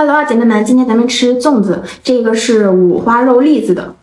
Hello 啊，姐妹们，今天咱们吃粽子，这个是五花肉栗子的。